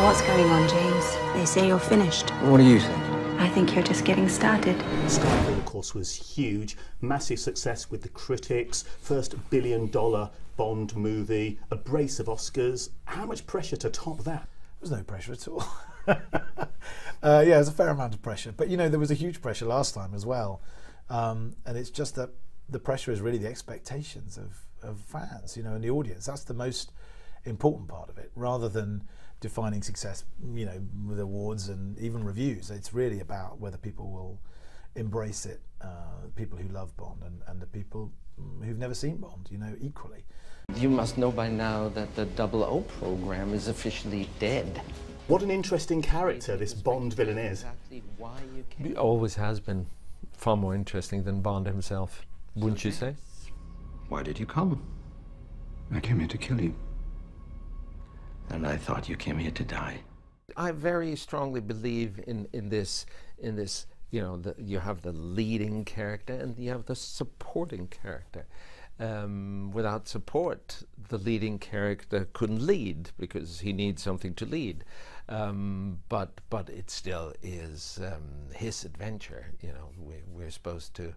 know what's going on, James. They say you're finished. What do you think? I think you're just getting started. Skyfall, of course, was huge, massive success with the critics, first billion dollar Bond movie, a brace of Oscars. How much pressure to top that? There was no pressure at all. uh, yeah, there's a fair amount of pressure, but you know there was a huge pressure last time as well, um, and it's just that the pressure is really the expectations of, of fans, you know, and the audience. That's the most important part of it, rather than defining success, you know, with awards and even reviews. It's really about whether people will embrace it, uh, people who love Bond and, and the people who've never seen Bond, you know, equally. You must know by now that the Double O program is officially dead. What an interesting character this Bond villain is. He always has been far more interesting than Bond himself, wouldn't you say? Why did you come? I came here to kill you. And I thought you came here to die. I very strongly believe in, in this in this you know the, you have the leading character and you have the supporting character. Um, without support, the leading character couldn't lead because he needs something to lead. Um, but but it still is um, his adventure. You know, we, we're supposed to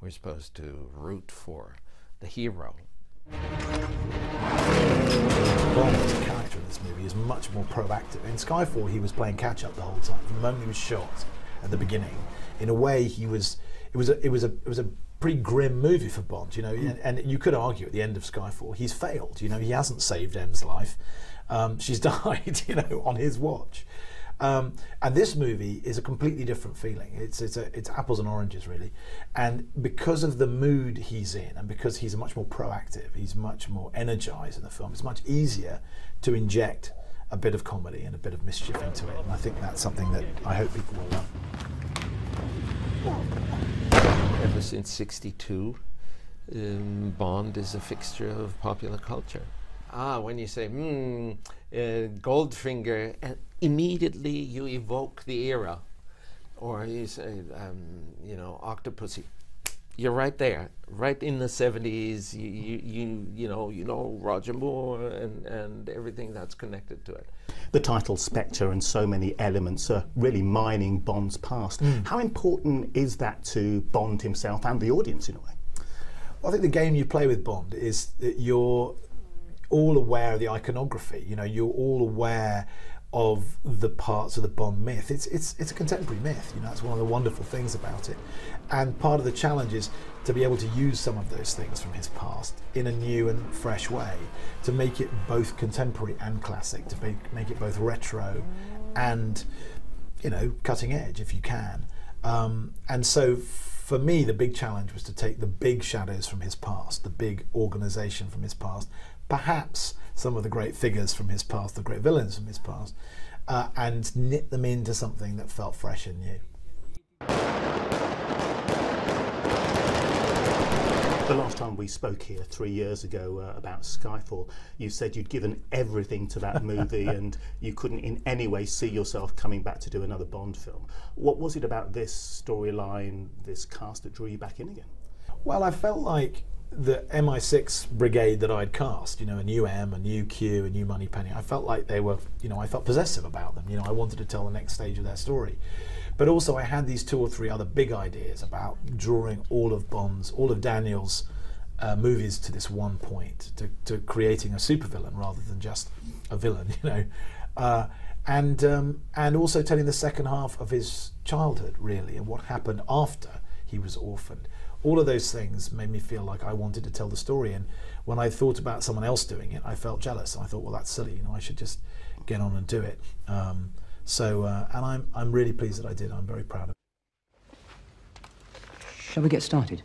we're supposed to root for the hero. Bond as a character in this movie is much more proactive. In Skyfall, he was playing catch up the whole time. From the moment he was shot at the beginning, in a way, he was. It was a. It was a. It was a pretty grim movie for Bond, you know. Mm. And, and, you could argue at the end of Skyfall, he's failed. You know, he hasn't saved M's life. Um, she's died, you know, on his watch. Um, and this movie is a completely different feeling. It's it's, a, it's apples and oranges really, and because of the mood he's in, and because he's much more proactive, he's much more energized in the film. It's much easier to inject a bit of comedy and a bit of mischief into it, and I think that's something that I hope people will love. Ever since '62, um, Bond is a fixture of popular culture. Ah, when you say, hmm, uh, Goldfinger, uh, immediately you evoke the era. Or you say, um, you know, Octopussy. You're right there, right in the 70s. You, you, you, you know, you know Roger Moore and, and everything that's connected to it. The title Spectre and so many elements are really mining Bond's past. Mm. How important is that to Bond himself and the audience in a way? Well, I think the game you play with Bond is that you're all aware of the iconography. You know, you're all aware of the parts of the Bond myth. It's it's it's a contemporary myth. You know, that's one of the wonderful things about it. And part of the challenge is to be able to use some of those things from his past in a new and fresh way, to make it both contemporary and classic, to make make it both retro and you know cutting edge if you can. Um, and so for me, the big challenge was to take the big shadows from his past, the big organization from his past, perhaps some of the great figures from his past, the great villains from his past, uh, and knit them into something that felt fresh and new. The last time we spoke here, three years ago, uh, about Skyfall, you said you'd given everything to that movie and you couldn't in any way see yourself coming back to do another Bond film. What was it about this storyline, this cast that drew you back in again? Well, I felt like the MI6 brigade that I'd cast, you know, a new M, a new Q, a new Moneypenny, I felt like they were, you know, I felt possessive about them. You know, I wanted to tell the next stage of their story. But also, I had these two or three other big ideas about drawing all of Bond's, all of Daniel's uh, movies to this one point, to, to creating a supervillain rather than just a villain, you know. Uh, and um, and also telling the second half of his childhood, really, and what happened after he was orphaned all of those things made me feel like I wanted to tell the story. And when I thought about someone else doing it, I felt jealous. I thought, well, that's silly. You know, I should just get on and do it. Um, so, uh, and I'm I'm really pleased that I did. I'm very proud of it. Shall we get started?